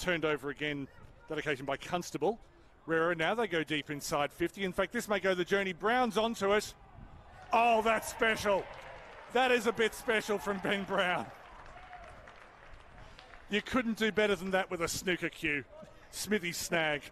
turned over again, that occasion by Constable. Rera now they go deep inside 50. In fact, this may go the journey. Brown's onto it. Oh, that's special. That is a bit special from Ben Brown. You couldn't do better than that with a snooker cue. Smithy snag.